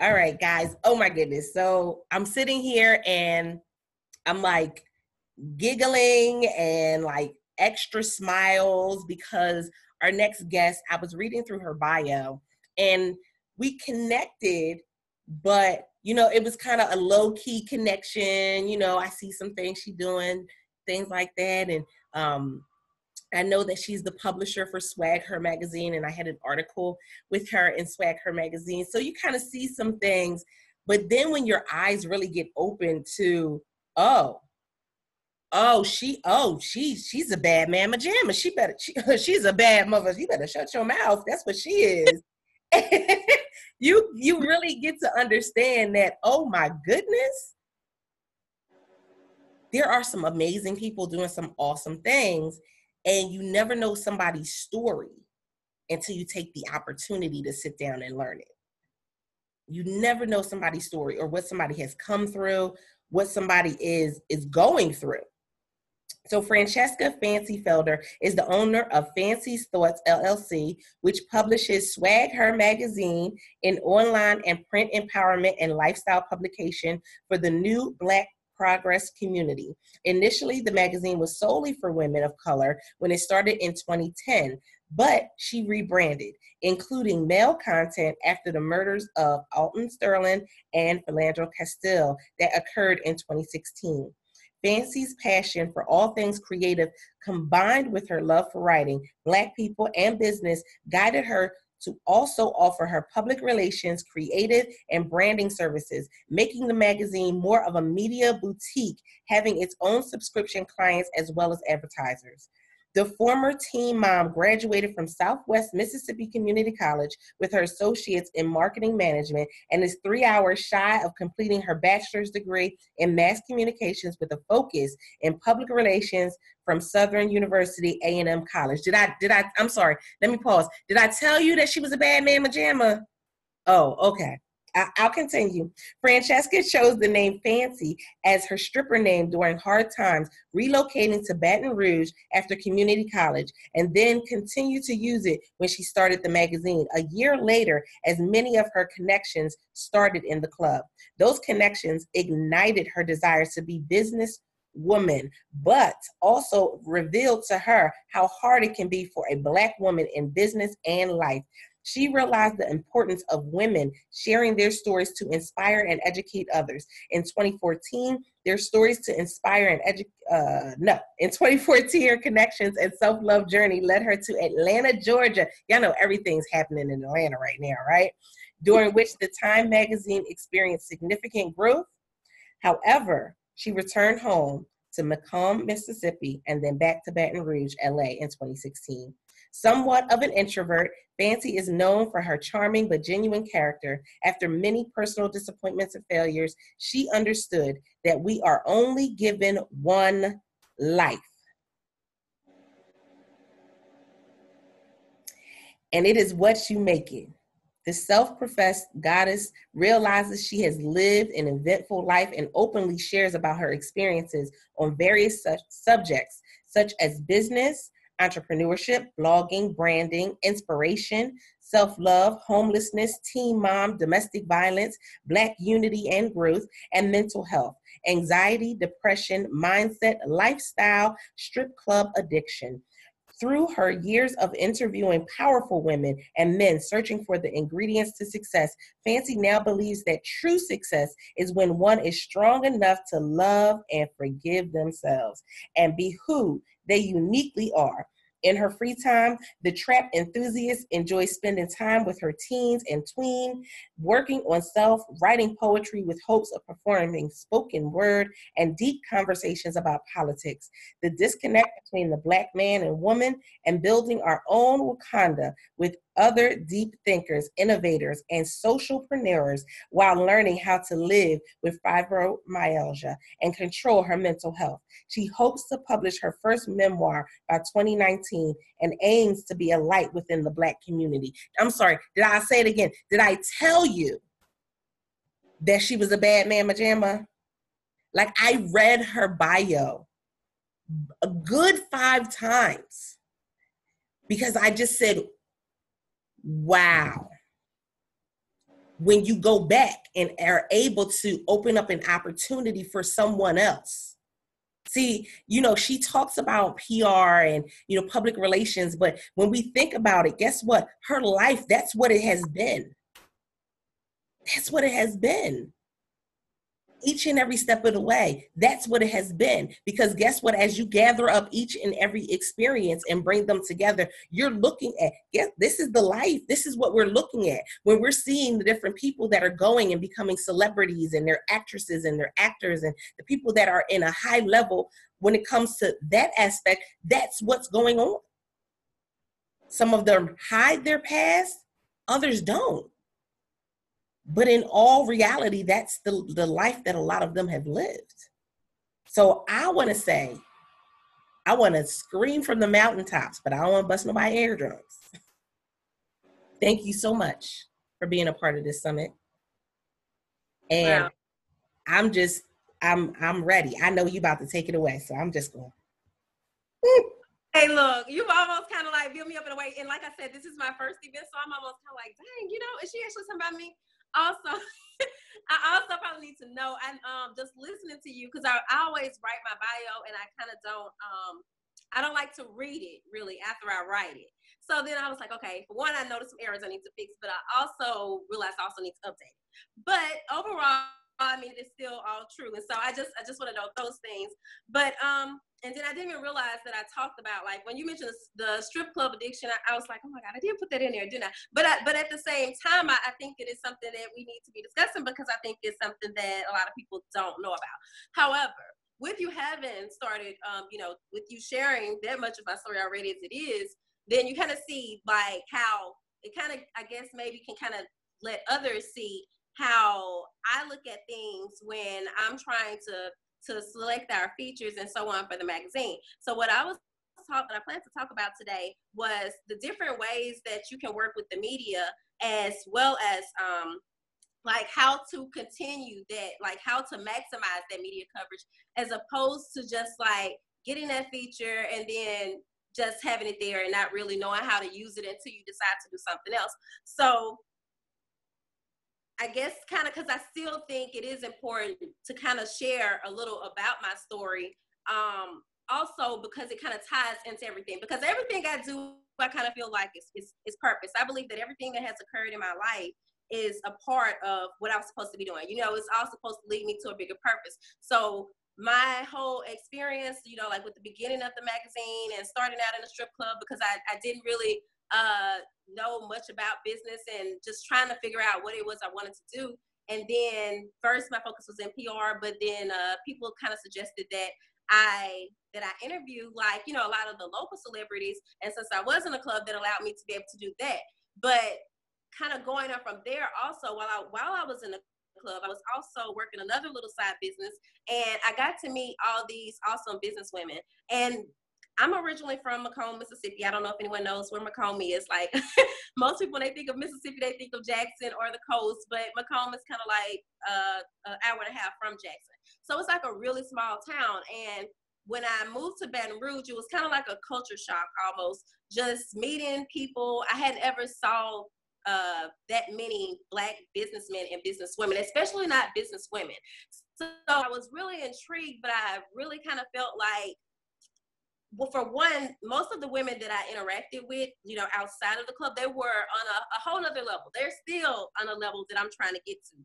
All right, guys. Oh my goodness. So I'm sitting here and I'm like giggling and like extra smiles because our next guest, I was reading through her bio and we connected, but you know, it was kind of a low key connection. You know, I see some things she doing, things like that. And um, I know that she's the publisher for SwagHer magazine, and I had an article with her in SwagHer magazine. So you kind of see some things, but then when your eyes really get open to, oh, oh, she, oh, she, she's a bad mamma jamma. She better, she, she's a bad mother. You better shut your mouth. That's what she is. you, you really get to understand that. Oh my goodness, there are some amazing people doing some awesome things and you never know somebody's story until you take the opportunity to sit down and learn it. You never know somebody's story or what somebody has come through, what somebody is is going through. So Francheska Fancy Felder is the owner of Fancy's Thoughts LLC, which publishes SwagHer magazine, an online and print empowerment and lifestyle publication for the new Black Progress community. Initially, the magazine was solely for women of color when it started in 2010, but she rebranded, including male content after the murders of Alton Sterling and Philando Castile that occurred in 2016. Fancy's passion for all things creative, combined with her love for writing, Black people, and business, guided her to also offer her public relations, creative, and branding services, making the magazine more of a media boutique, having its own subscription clients as well as advertisers. The former teen mom graduated from Southwest Mississippi Community College with her associates in marketing management and is three hours shy of completing her bachelor's degree in mass communications with a focus in public relations from Southern University A&M College. Did I, did I, I'm sorry, let me pause. Did I tell you that she was a bad man jamma? Oh, okay. I'll continue. Francheska chose the name Fancy as her stripper name during hard times, relocating to Baton Rouge after community college, and then continued to use it when she started the magazine. A year later, as many of her connections started in the club. Those connections ignited her desire to be business woman, but also revealed to her how hard it can be for a black woman in business and life. She realized the importance of women sharing their stories to inspire and educate others. In 2014, their stories to inspire and educate, uh, no, in 2014, her connections and self love journey led her to Atlanta, Georgia. Y'all know everything's happening in Atlanta right now, right? During which the Time magazine experienced significant growth. However, she returned home to McComb, Mississippi, and then back to Baton Rouge, LA in 2016. Somewhat of an introvert, Fancy is known for her charming but genuine character. After many personal disappointments and failures, she understood that we are only given one life. And it is what you make it. The self professed goddess realizes she has lived an eventful life and openly shares about her experiences on various such subjects, such as business, entrepreneurship, blogging, branding, inspiration, self love, homelessness, teen mom, domestic violence, Black unity and growth, and mental health, anxiety, depression, mindset, lifestyle, strip club addiction. Through her years of interviewing powerful women and men searching for the ingredients to success, Fancy now believes that true success is when one is strong enough to love and forgive themselves and be who they uniquely are. In her free time, the trap enthusiast enjoys spending time with her teens and tween, working on self, writing poetry with hopes of performing spoken word and deep conversations about politics. The disconnect between the black man and woman and building our own Wakanda with other deep thinkers, innovators, and socialpreneurs while learning how to live with fibromyalgia and control her mental health. She hopes to publish her first memoir by 2019 and aims to be a light within the Black community. I'm sorry, did I say it again? Did I tell you that she was a bad mamma jamma? Like I read her bio a good five times because I just said, wow. when you go back and are able to open up an opportunity for someone else. See, you know, she talks about PR and, you know, public relations, but when we think about it, guess what? Her life, that's what it has been. That's what it has been each and every step of the way. That's what it has been. Because guess what? As you gather up each and every experience and bring them together, you're looking at, yes, this is the life. This is what we're looking at. When we're seeing the different people that are going and becoming celebrities and they're actresses and they're actors and the people that are in a high level, when it comes to that aspect, that's what's going on. Some of them hide their past, others don't but in all reality, that's the, the life that a lot of them have lived. So I want to say, I want to scream from the mountaintops, but I don't want to bust nobody eardrums. Thank you so much for being a part of this summit. And wow. I'm just, I'm, I'm ready. I know you about to take it away, so I'm just going. Hey, look, you've almost kind of like built me up in a way. And like I said, this is my first event, so I'm almost kind of like, dang, you know, is she actually talking about me? Also I also probably need to know and um just listening to you because I, I, always write my bio and I kind of don't um I don't like to read it really after I write it. So then I was like, okay, for one, I noticed some errors I need to fix, but I also realized I also need to update. But overall, I mean, it's still all true. And so I just I just want to know those things. But um and then I didn't even realize that I talked about like when you mentioned the, the strip club addiction, I, I, was like, oh my god, I didn't put that in there, didn't I? But I, but at the same time, I, I, think it is something that we need to be discussing because I think it's something that a lot of people don't know about. However, with you having started, um, you know, with you sharing that much of my story already as it is, then you kind of see like how it kind of, I guess, maybe can kind of let others see how I look at things when I'm trying to to select our features and so on for the magazine. So what I was talking, I plan to talk about today was the different ways that you can work with the media as well as um, like how to continue that, like how to maximize that media coverage as opposed to just like getting that feature and then just having it there and not really knowing how to use it until you decide to do something else. So I guess kind of because I still think it is important to kind of share a little about my story. Um, also because it kind of ties into everything. Because everything I do, I kind of feel like is, is purpose. I believe that everything that has occurred in my life is a part of what I was supposed to be doing. You know, it's all supposed to lead me to a bigger purpose. So my whole experience, you know, like with the beginning of the magazine and starting out in a strip club because I, I didn't really uh, know much about business and just trying to figure out what it was I wanted to do. And then first my focus was in PR, but then uh, people kind of suggested that I that I interview like you know a lot of the local celebrities, and since I was in a club, that allowed me to be able to do that. But kind of going up from there, also while I while I was in the club, I was also working another little side business, and I got to meet all these awesome business women. And I'm originally from McComb, Mississippi. I don't know if anyone knows where McComb is. Like most people, when they think of Mississippi, they think of Jackson or the coast, but McComb is kind of like uh, an hour and a half from Jackson. So it's like a really small town. And when I moved to Baton Rouge, it was kind of like a culture shock almost. Just meeting people. I hadn't ever saw uh, that many black businessmen and businesswomen, especially not businesswomen. So I was really intrigued, but I really kind of felt like well, for one, most of the women that I interacted with, you know, outside of the club, they were on a, a whole other level. They're still on a level that I'm trying to get to.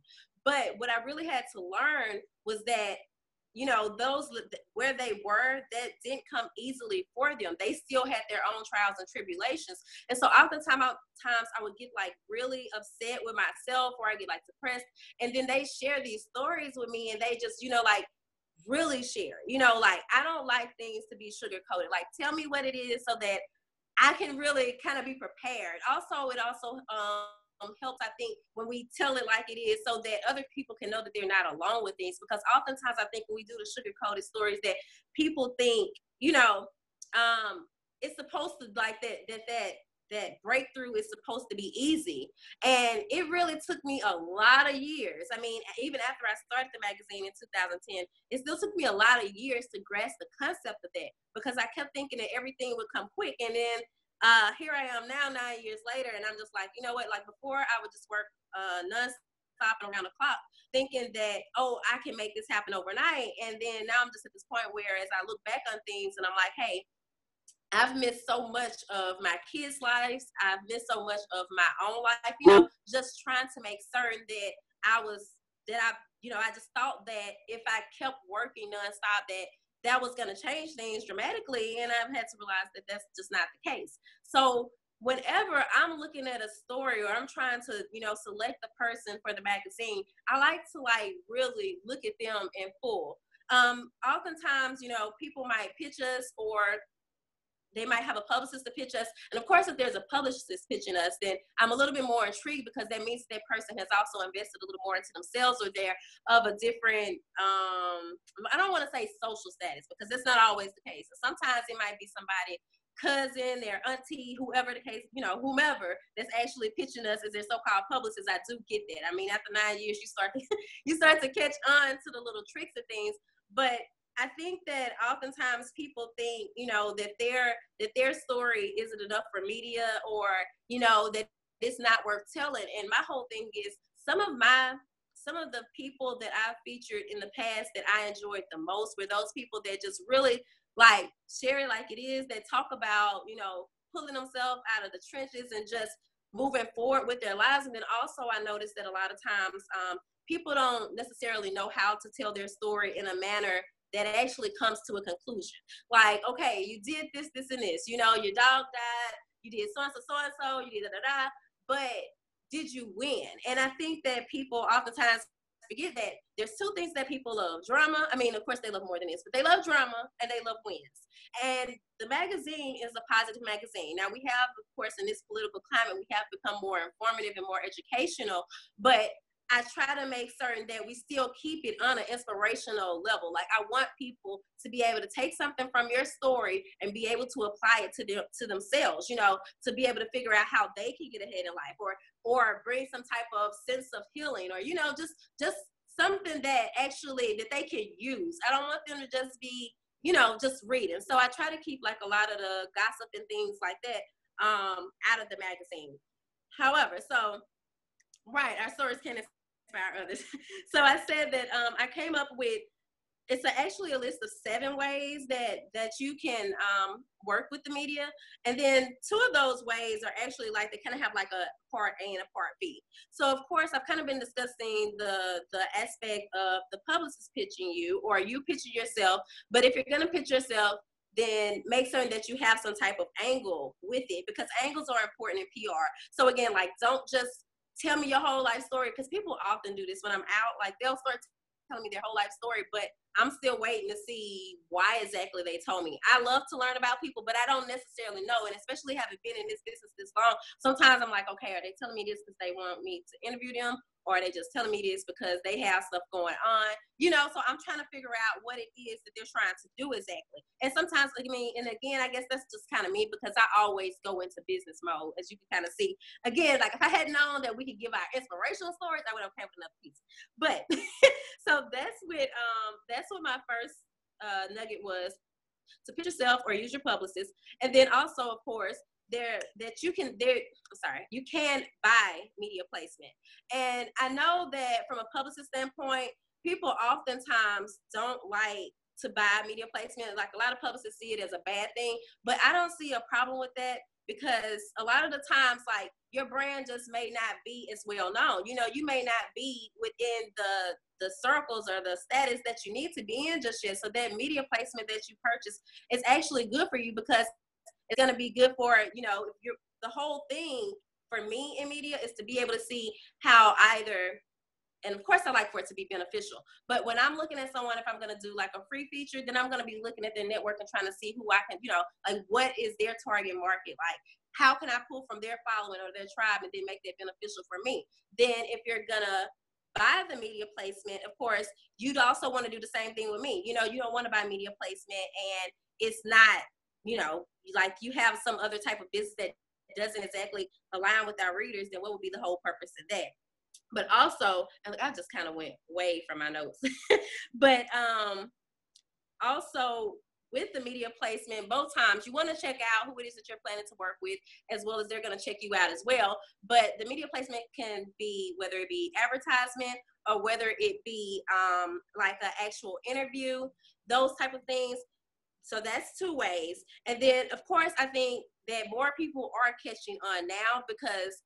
But what I really had to learn was that, you know, those where they were, that didn't come easily for them. They still had their own trials and tribulations. And so oftentimes times I would get like really upset with myself or I get like depressed. And then they share these stories with me and they just, you know, like really share. You know, like I don't like things to be sugar coated. Like tell me what it is so that I can really kind of be prepared. Also, it also um, helps, I think, when we tell it like it is so that other people can know that they're not alone with things. Because oftentimes I think when we do the sugar coated stories that people think, you know, um, it's supposed to like that that that that breakthrough is supposed to be easy. And it really took me a lot of years. I mean, even after I started the magazine in 2010, it still took me a lot of years to grasp the concept of that because I kept thinking that everything would come quick. And then uh, here I am now, nine years later, and I'm just like, you know what? Like before, I would just work uh, non stopping around the clock, thinking that, oh, I can make this happen overnight. And then now I'm just at this point where as I look back on things and I'm like, hey, I've missed so much of my kids' lives. I've missed so much of my own life, you know, just trying to make certain that I was, that I, you know, I just thought that if I kept working nonstop, that that was going to change things dramatically. And I've had to realize that that's just not the case. So whenever I'm looking at a story or I'm trying to, you know, select the person for the magazine, I like to like really look at them in full. Um, oftentimes, you know, people might pitch us or they might have a publicist to pitch us. And of course, if there's a publicist pitching us, then I'm a little bit more intrigued because that means that person has also invested a little more into themselves or they're of a different, um, I don't want to say social status because that's not always the case. Sometimes it might be somebody cousin, their auntie, whoever the case, you know, whomever that's actually pitching us as their so-called publicist. I do get that. I mean, after nine years, you start you start to catch on to the little tricks of things. But I think that oftentimes people think, you know, that their that their story isn't enough for media or, you know, that it's not worth telling. And my whole thing is some of my some of the people that I've featured in the past that I enjoyed the most were those people that just really like share it like it is, that talk about, you know, pulling themselves out of the trenches and just moving forward with their lives. And then also I noticed that a lot of times um, people don't necessarily know how to tell their story in a manner that actually comes to a conclusion. Like, okay, you did this, this, and this. You know, your dog died. You did so and so, so and so. You did da da da. But did you win? And I think that people oftentimes forget that there's two things that people love drama. I mean, of course, they love more than this, but they love drama and they love wins. And the magazine is a positive magazine. Now, we have, of course, in this political climate, we have become more informative and more educational, but I try to make certain that we still keep it on an inspirational level. Like I want people to be able to take something from your story and be able to apply it to them to themselves, you know, to be able to figure out how they can get ahead in life or or bring some type of sense of healing or you know, just just something that actually that they can use. I don't want them to just be, you know, just reading. So I try to keep like a lot of the gossip and things like that um out of the magazine. However, so right, our stories can inspire others. so I said that um, I came up with it's a, actually a list of seven ways that that you can um, work with the media. And then two of those ways are actually like they kind of have like a part a and a part b. So of course i've kind of been discussing the the aspect of the publicist pitching you or you pitching yourself. But if you're going to pitch yourself then make certain that you have some type of angle with it because angles are important in pr so again like don't just tell me your whole life story because people often do this when I'm out. Like they'll start telling me their whole life story, but I'm still waiting to see why exactly they told me. I love to learn about people, but I don't necessarily know. And especially having been in this business this long, sometimes I'm like, okay, are they telling me this because they want me to interview them? Or are they just telling me this because they have stuff going on? You know, so I'm trying to figure out what it is that they're trying to do exactly. And sometimes, I mean, and again, I guess that's just kind of me because I always go into business mode, as you can kind of see. Again, like if I had known that we could give our inspirational stories, I would have come with another piece. But so that's what um that's what my first uh, nugget was to pitch yourself or use your publicist, and then also, of course, there that you can there sorry you can buy media placement. And i know that from a publicist standpoint people oftentimes don't like to buy media placement. Like a lot of publicists see it as a bad thing but i don't see a problem with that because a lot of the times like your brand just may not be as well known. You know you may not be within the the circles or the status that you need to be in just yet. So that media placement that you purchase is actually good for you because it's going to be good for you know the whole thing for me in media is to be able to see how either and of course I like for it to be beneficial. But when I'm looking at someone, if I'm gonna do like a free feature, then I'm gonna be looking at their network and trying to see who I can, you know, like what is their target market? Like how can I pull from their following or their tribe and then make that beneficial for me? Then if you're gonna buy the media placement, of course, you'd also want to do the same thing with me. You know, you don't want to buy media placement and it's not you know, like you have some other type of business that doesn't exactly align with our readers, then what would be the whole purpose of that? But also, I just kind of went way from my notes, but um, also with the media placement both times you want to check out who it is that you're planning to work with as well as they're going to check you out as well. But the media placement can be whether it be advertisement or whether it be um, like an actual interview those type of things so that's two ways and then of course i think that more people are catching on now because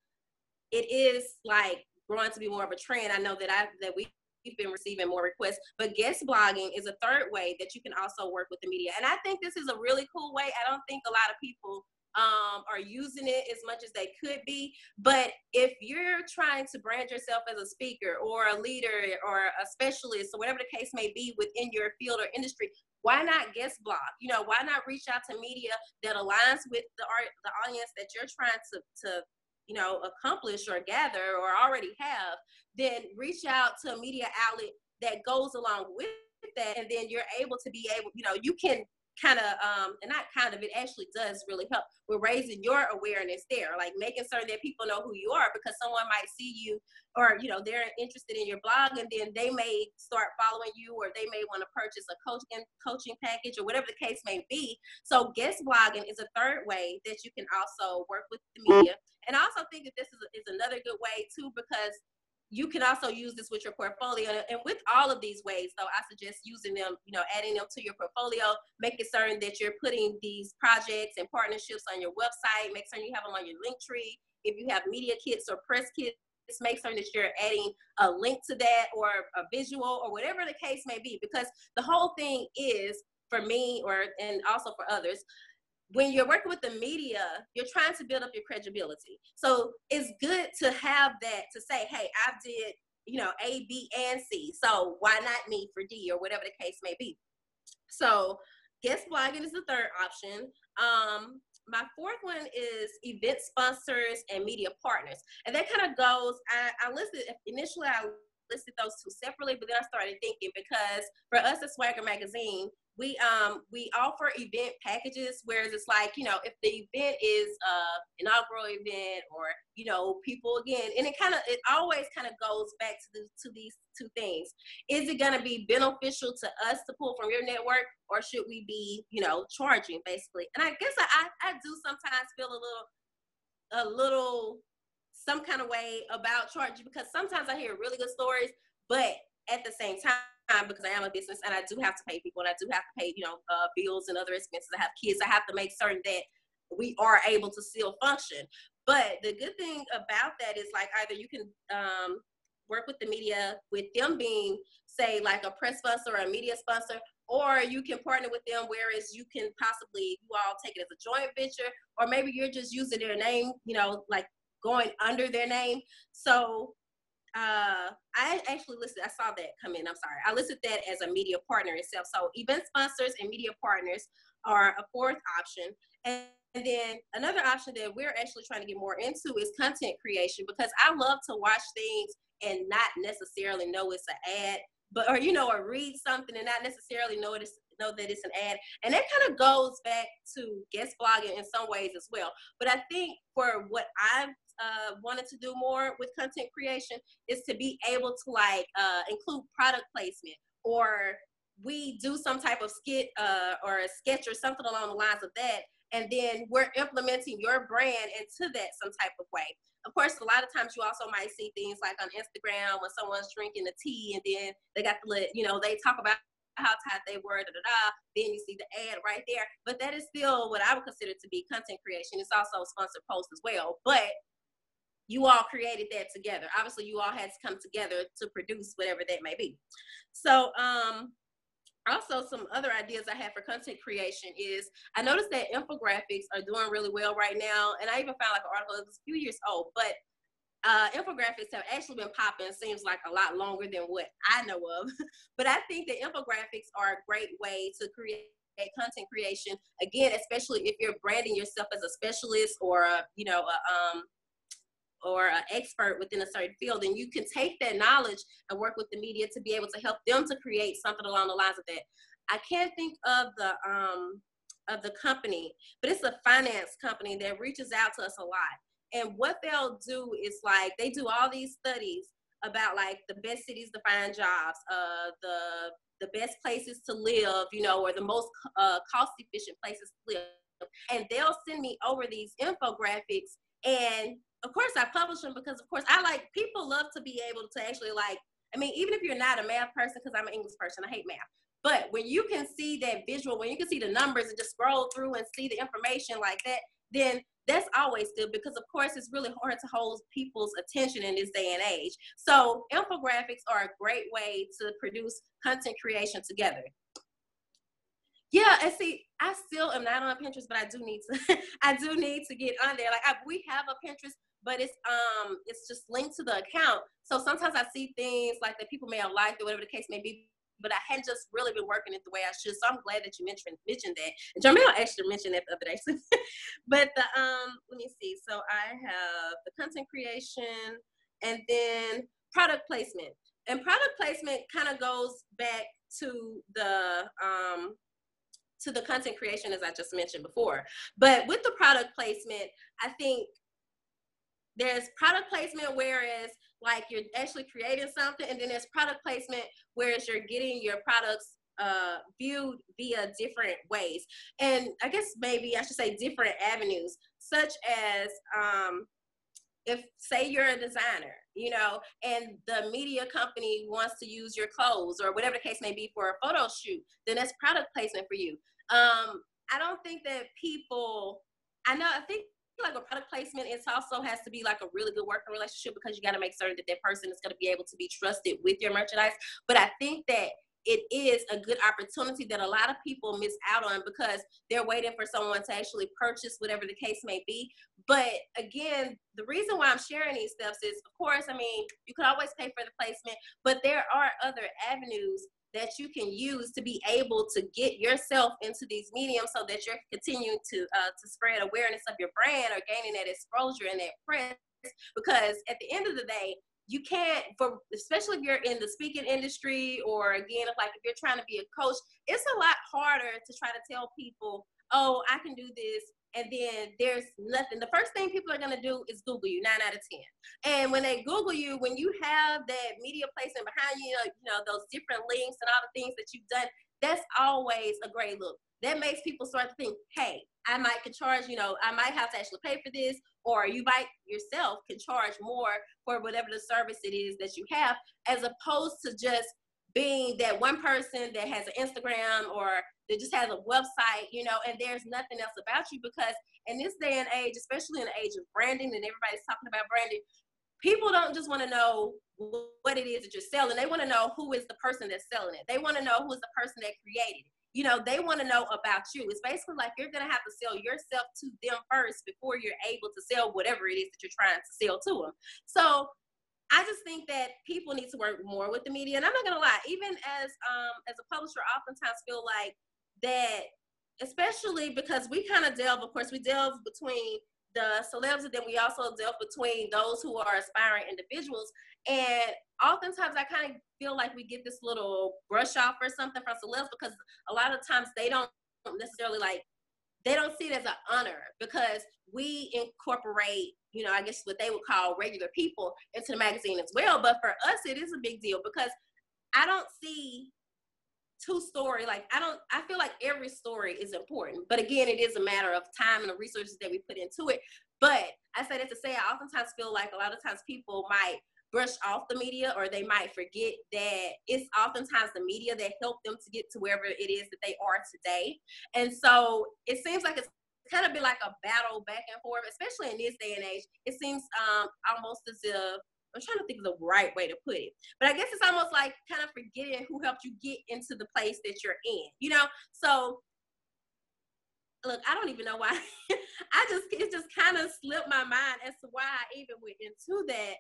it is like growing to be more of a trend i know that i that we we've been receiving more requests. But guest blogging is a third way that you can also work with the media. And I think this is a really cool way. I don't think a lot of people um, are using it as much as they could be. But if you're trying to brand yourself as a speaker or a leader or a specialist or whatever the case may be within your field or industry, why not guest blog? You know, why not reach out to media that aligns with the art, the audience that you're trying to to you know accomplish or gather or already have then reach out to a media outlet that goes along with that and then you're able to be able you know you can kind of um and not kind of it actually does really help with raising your awareness there like making certain that people know who you are because someone might see you or you know they're interested in your blog and then they may start following you or they may want to purchase a coaching coaching package or whatever the case may be. So guest blogging is a third way that you can also work with the media. And i also think that this is, is another good way too because you can also use this with your portfolio. And with all of these ways, though, I suggest using them, you know, adding them to your portfolio, making certain that you're putting these projects and partnerships on your website, make certain you have them on your Linktree. If you have media kits or press kits, make certain that you're adding a link to that or a visual or whatever the case may be. Because the whole thing is for me or and also for others, when you're working with the media, you're trying to build up your credibility. So it's good to have that to say, hey, I did, you know, A, B, and C. So why not me for D or whatever the case may be? So guest blogging is the third option. Um, my fourth one is event sponsors and media partners. And that kind of goes, I, I listed, initially I listed those two separately, but then I started thinking because for us at SwagHer Magazine, we um we offer event packages whereas it's like you know if the event is uh inaugural event or you know people again and it kind of it always kind of goes back to the to these two things. Is it going to be beneficial to us to pull from your network or should we be you know charging basically? And i guess i i do sometimes feel a little a little some kind of way about charging because sometimes i hear really good stories but at the same time because I am a business and I do have to pay people and I do have to pay, you know, uh, bills and other expenses. I have kids. I have to make certain that we are able to still function. But the good thing about that is like either you can um, work with the media with them being say like a press sponsor or a media sponsor or you can partner with them whereas you can possibly you all take it as a joint venture or maybe you're just using their name you know like going under their name so uh, I actually listed, I saw that come in. I'm sorry. I listed that as a media partner itself. So event sponsors and media partners are a fourth option. And, and then another option that we're actually trying to get more into is content creation because I love to watch things and not necessarily know it's an ad, but or you know, or read something and not necessarily know it's know that it's an ad. And that kind of goes back to guest blogging in some ways as well. But I think for what I've uh, wanted to do more with content creation is to be able to like uh, include product placement or we do some type of skit uh, or a sketch or something along the lines of that and then we're implementing your brand into that some type of way of course a lot of times you also might see things like on instagram when someone's drinking a tea and then they got the you know they talk about how tight they were, da, da, da. Then you see the ad right there. But that is still what I would consider to be content creation. It's also a sponsored post as well. But you all created that together. Obviously, you all had to come together to produce whatever that may be. So, um, also some other ideas I have for content creation is I noticed that infographics are doing really well right now, and I even found like an article that was a few years old, but uh, infographics have actually been popping seems like a lot longer than what I know of. but I think that infographics are a great way to create content creation again especially if you're branding yourself as a specialist or a you know a, um, or an expert within a certain field, and you can take that knowledge and work with the media to be able to help them to create something along the lines of that. I can't think of the um, of the company, but it's a finance company that reaches out to us a lot. And what they'll do is like they do all these studies about like the best cities to find jobs, uh, the the best places to live, you know, or the most uh, cost efficient places to live. And they'll send me over these infographics. And of course, I publish them because, of course, I like people love to be able to actually like. I mean, even if you're not a math person, because I'm an English person, I hate math. But when you can see that visual, when you can see the numbers and just scroll through and see the information like that, then that's always good because of course it's really hard to hold people's attention in this day and age so infographics are a great way to produce content creation together yeah and see i still am not on pinterest but i do need to i do need to get on there like I, we have a pinterest but it's um it's just linked to the account so sometimes i see things like that people may have liked or whatever the case may be but I hadn't just really been working it the way I should. So I'm glad that you mentioned mentioned that. And Jermaine actually mentioned that the other day. but the um, let me see. So I have the content creation and then product placement. And product placement kind of goes back to the um to the content creation as I just mentioned before. But with the product placement, I think there's product placement whereas like you're actually creating something and then there's product placement whereas you're getting your products uh, viewed via different ways. And i guess maybe i should say different avenues such as um, if say you're a designer you know and the media company wants to use your clothes or whatever the case may be for a photo shoot then that's product placement for you. Um, i don't think that people i know i think like a product placement, it also has to be like a really good working relationship because you got to make certain that that person is going to be able to be trusted with your merchandise. But I think that it is a good opportunity that a lot of people miss out on because they're waiting for someone to actually purchase whatever the case may be. But again, the reason why I'm sharing these steps is, of course, I mean, you can always pay for the placement, but there are other avenues that you can use to be able to get yourself into these mediums so that you're continuing to uh, to spread awareness of your brand or gaining that exposure and that press. Because at the end of the day you can't for especially if you're in the speaking industry or again if like if you're trying to be a coach it's a lot harder to try to tell people oh i can do this and then there's nothing. The first thing people are gonna do is Google you, nine out of ten. And when they Google you, when you have that media placement behind you, you know you know those different links and all the things that you've done, that's always a great look. That makes people start to think, hey, I might can charge, you know, I might have to actually pay for this, or you might yourself can charge more for whatever the service it is that you have, as opposed to just being that one person that has an Instagram or that just has a website, you know, and there's nothing else about you because in this day and age, especially in the age of branding and everybody's talking about branding, people don't just want to know what it is that you're selling. They want to know who is the person that's selling it. They want to know who is the person that created it. You know, they want to know about you. It's basically like you're going to have to sell yourself to them first before you're able to sell whatever it is that you're trying to sell to them. So I just think that people need to work more with the media. And I'm not gonna lie, even as um as a publisher, oftentimes feel like that, especially because we kind of delve, of course, we delve between the celebs and then we also delve between those who are aspiring individuals. And oftentimes I kind of feel like we get this little brush off or something from celebs because a lot of times they don't necessarily like they don't see it as an honor because we incorporate, you know, I guess what they would call regular people into the magazine as well. But for us, it is a big deal because I don't see two story like i don't i feel like every story is important but again it is a matter of time and the resources that we put into it but i say that to say i oftentimes feel like a lot of times people might brush off the media or they might forget that it's oftentimes the media that helped them to get to wherever it is that they are today. And so it seems like it's kind of been like a battle back and forth, especially in this day and age. It seems um, almost as if I'm trying to think of the right way to put it, but I guess it's almost like kind of forgetting who helped you get into the place that you're in, you know? So look, I don't even know why. I just it just kind of slipped my mind as to why I even went into that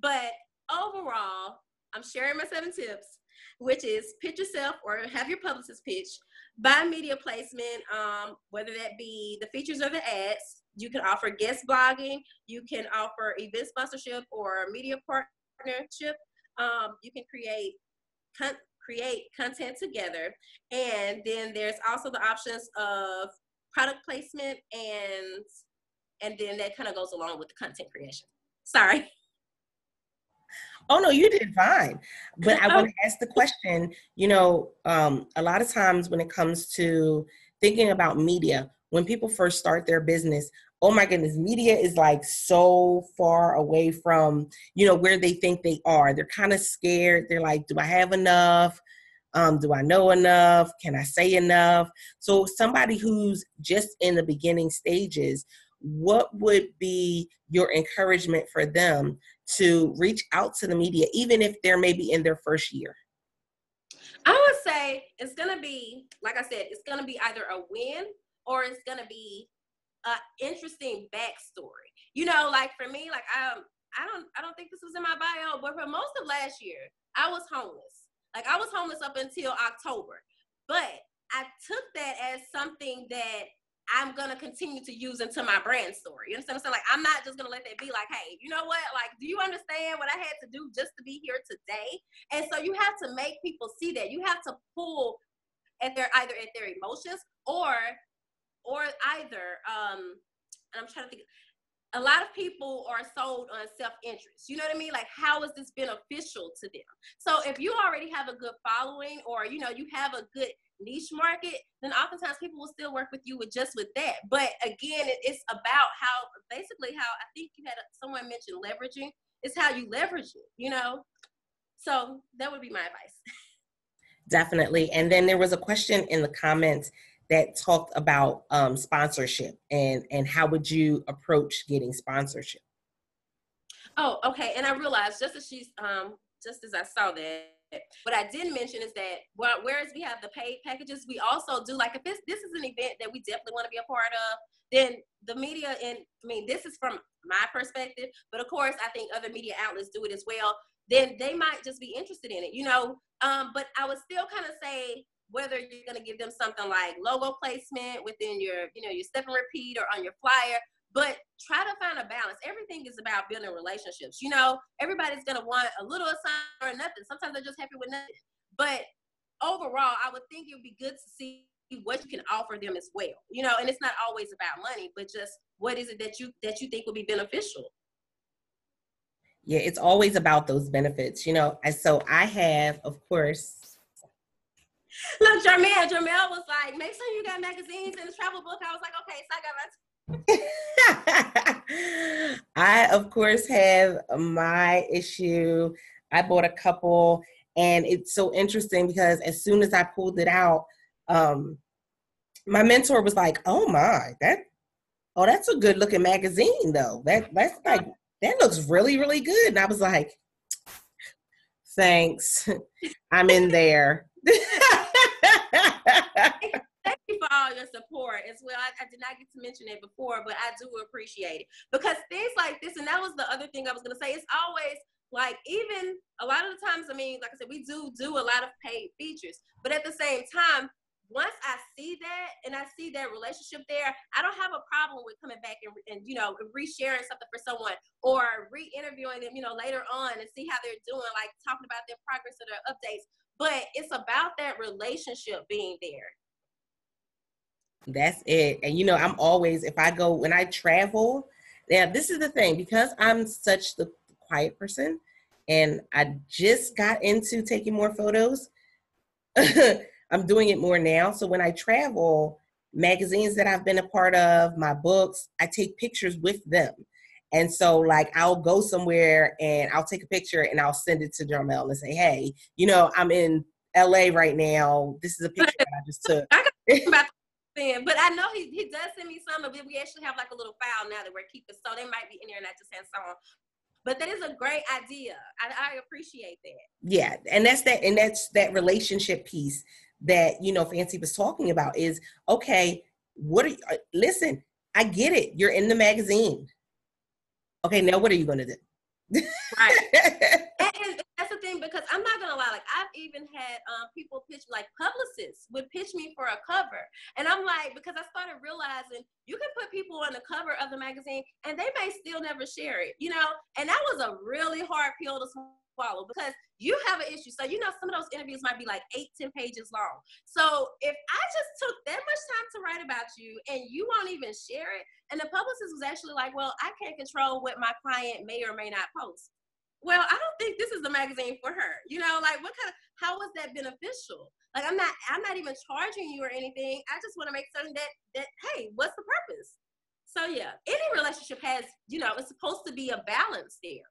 but overall, I'm sharing my seven tips, which is pitch yourself or have your publicist pitch, buy media placement, um, whether that be the features or the ads. You can offer guest blogging, you can offer event sponsorship or media partnership. Um, you can create con- create content together, and then there's also the options of product placement and and then that kind of goes along with the content creation. Sorry. Oh no, you did fine. But I want to ask the question, you know, um, a lot of times when it comes to thinking about media, when people first start their business, oh my goodness, media is like so far away from, you know, where they think they are. They're kind of scared. They're like, do I have enough? Um, do I know enough? Can I say enough? So somebody who's just in the beginning stages, what would be your encouragement for them to reach out to the media, even if they're maybe in their first year? I would say it's gonna be, like I said, it's gonna be either a win or it's gonna be an interesting backstory. You know, like for me, like I, I don't, I don't think this was in my bio, but for most of last year, I was homeless. Like I was homeless up until October, but I took that as something that I'm gonna continue to use into my brand story. You understand what I'm saying? Like I'm not just gonna let that be like, hey, you know what? Like, do you understand what I had to do just to be here today? And so you have to make people see that. You have to pull at their either at their emotions or or either um and I'm trying to think a lot of people are sold on self-interest. You know what I mean? Like, how is this beneficial to them? So if you already have a good following or you know you have a good niche market, then oftentimes people will still work with you with just with that. But again, it's about how basically how I think you had someone mentioned leveraging. It's how you leverage it, you know. So that would be my advice. Definitely. And then there was a question in the comments that talked about um, sponsorship and and how would you approach getting sponsorship. Oh, okay. And I realized just as she's um just as I saw that what I didn't mention is that whereas we have the paid packages, we also do like if this this is an event that we definitely want to be a part of, then the media and I mean this is from my perspective, but of course I think other media outlets do it as well. Then they might just be interested in it, you know. Um, but I would still kind of say whether you're going to give them something like logo placement within your, you know, your step and repeat or on your flyer, but try to find a balance. Everything is about building relationships. You know, everybody's gonna want a little or nothing. Sometimes they're just happy with nothing. But overall, I would think it would be good to see what you can offer them as well. You know, and it's not always about money, but just what is it that you that you think would be beneficial. Yeah, it's always about those benefits, you know. So I have, of course, Look, Jermel, Jermel was like, make sure you got magazines and a travel book. I was like, okay, so I got my I, of course, have my issue. I bought a couple, and it's so interesting because as soon as I pulled it out, um, my mentor was like, "Oh my, that, oh, that's a good looking magazine, though. That that's like that looks really, really good." And I was like, "Thanks, I'm in there." For all your support as well. I, I, did not get to mention it before, but I do appreciate it because things like this, and that was the other thing I was going to say. It's always like even a lot of the times. I mean, like I said, we do do a lot of paid features, but at the same time. Once I see that and I see that relationship there, I don't have a problem with coming back and, and you know resharing something for someone or re-interviewing them, you know, later on and see how they're doing, like talking about their progress or their updates. But it's about that relationship being there that's it. And you know, I'm always if I go when I travel, now this is the thing because I'm such the quiet person and I just got into taking more photos. I'm doing it more now. So when I travel, magazines that I've been a part of, my books, I take pictures with them. And so, like, I'll go somewhere and I'll take a picture and I'll send it to Jermel and say, "Hey, you know, I'm in LA right now. This is a picture I just took." But I know he, he does send me some of it. We actually have like a little file now that we're keeping, so they might be in there and I just have some. But that is a great idea. I, I appreciate that. Yeah, and that's that, and that's that relationship piece that you know Fancy was talking about. Is okay. What are you? Uh, listen, I get it. You're in the magazine. Okay, now what are you going to do? right. and, and, that's the thing because I'm not gonna lie. Like I've even had um, people pitch, like publicists would pitch me for a cover, and I'm like, because I started realizing you can put people on the cover of the magazine, and they may still never share it, you know. And that was a really hard pill to swallow because you have an issue. So you know, some of those interviews might be like eight, ten pages long. So if I just took that much time to write about you, and you won't even share it, and the publicist was actually like, well, I can't control what my client may or may not post well, I don't think this is the magazine for her. You know, like what kind of how was that beneficial? Like I'm not I'm not even charging you or anything. I just want to make certain that that hey, what's the purpose? So yeah, any relationship has, you know, it's supposed to be a balance there.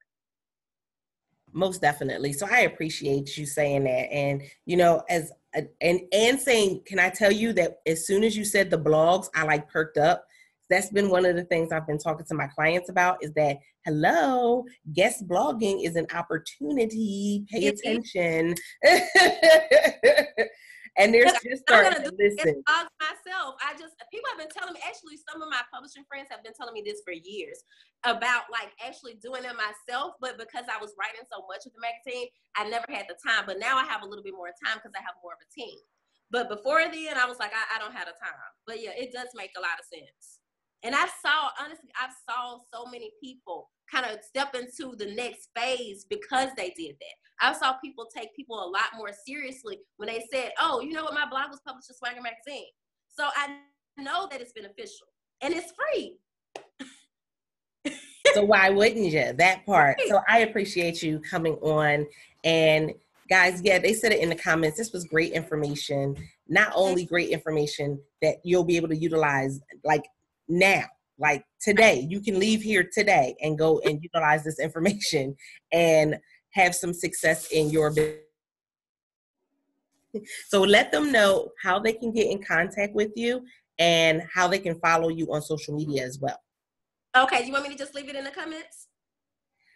Most definitely. So I appreciate you saying that. And you know, as and and saying, can I tell you that as soon as you said the blogs, I like perked up that's been one of the things I've been talking to my clients about is that hello, guest blogging is an opportunity. Pay attention. and there's just starting to listen. myself. I just people have been telling me. Actually, some of my publishing friends have been telling me this for years about like actually doing it myself. But because I was writing so much of the magazine, I never had the time. But now I have a little bit more time because I have more of a team. But before then, I was like, I, I don't have the time. But yeah, it does make a lot of sense. And I saw, honestly, I saw so many people kind of step into the next phase because they did that. I saw people take people a lot more seriously when they said, oh, you know what, my blog was published in SwagHer Magazine. So I know that it's beneficial and it's free. so why wouldn't you? That part. So I appreciate you coming on and guys, yeah, they said it in the comments. This was great information. Not only great information that you'll be able to utilize like now like today. You can leave here today and go and utilize this information and have some success in your business so let them know how they can get in contact with you and how they can follow you on social media as well. Okay you want me to just leave it in the comments?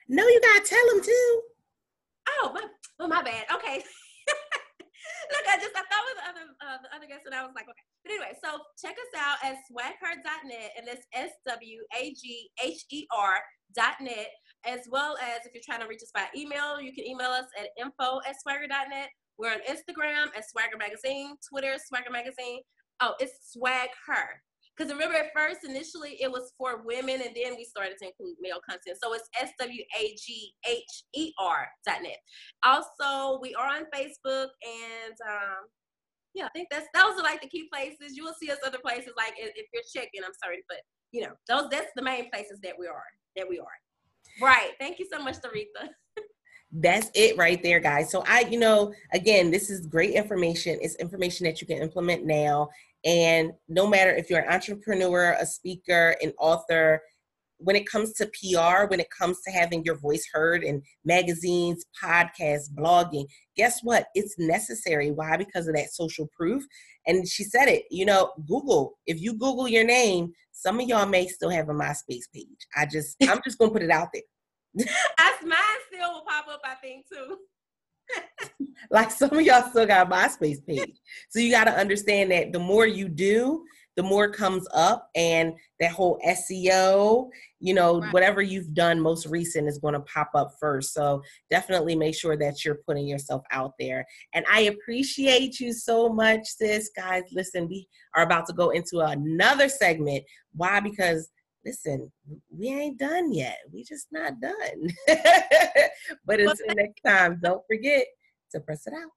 No you gotta tell them too. Oh my, oh, my bad. Okay Look, I just I thought with the other uh, the other guest, and I was like, okay. But anyway, so check us out at swagher.net, and that's S W A G H E R dot net, as well as if you're trying to reach us by email, you can email us at info at swagher.net. We're on Instagram at SwagHer Magazine, Twitter SwagHer Magazine. Oh, it's Swag Her. Because remember, at first, initially, it was for women, and then we started to include male content. So it's S W A G H E R dot net. Also, we are on Facebook, and um, yeah, I think that's those are like the key places. You will see us other places, like if, you're checking. I'm sorry, but you know, those that's the main places that we are. That we are. Right. Thank you so much, Doretha. That's it right there guys so i you know again this is great information it's information that you can implement now and no matter if you're an entrepreneur, a speaker, an author, when it comes to PR, when it comes to having your voice heard in magazines, podcasts, blogging, guess what? It's necessary. Why? Because of that social proof. And she said it, you know, Google, if you Google your name, some of y'all may still have a MySpace page. I just, I'm just gonna put it out there. That's mine still will pop up, I think, too. like some of y'all still got MySpace page. So you got to understand that the more you do, the more comes up, and that whole SEO, you know, right. whatever you've done most recent is going to pop up first. So definitely make sure that you're putting yourself out there. And I appreciate you so much, sis. Guys, listen, we are about to go into another segment. Why? Because listen, we ain't done yet. We just not done. but until next time, don't forget to press it out.